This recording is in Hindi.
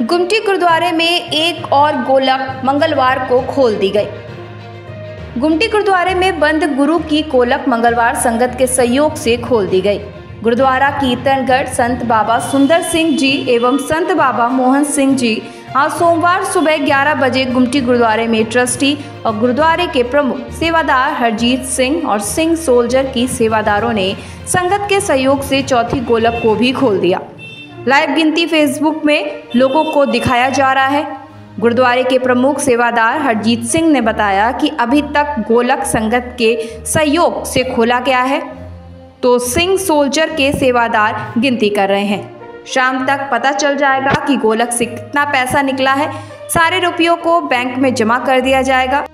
गुमटी गुरुद्वारे में एक और गोलक मंगलवार को खोल दी गई। गुमटी गुरुद्वारे में बंद गुरु की कोलक मंगलवार संगत के सहयोग से खोल दी गई। गुरुद्वारा कीर्तनगढ़ संत बाबा सुंदर सिंह जी एवं संत बाबा मोहन सिंह जी आज सोमवार सुबह 11 बजे गुमटी गुरुद्वारे में ट्रस्टी और गुरुद्वारे के प्रमुख सेवादार हरजीत सिंह और सिंह सोल्जर की सेवादारों ने संगत के सहयोग से चौथी गोलक को भी खोल दिया। लाइव गिनती फेसबुक में लोगों को दिखाया जा रहा है। गुरुद्वारे के प्रमुख सेवादार हरजीत सिंह ने बताया कि अभी तक गोलक संगत के सहयोग से खोला गया है। तो सिंह सोल्जर के सेवादार गिनती कर रहे हैं। शाम तक पता चल जाएगा कि गोलक से कितना पैसा निकला है। सारे रुपयों को बैंक में जमा कर दिया जाएगा।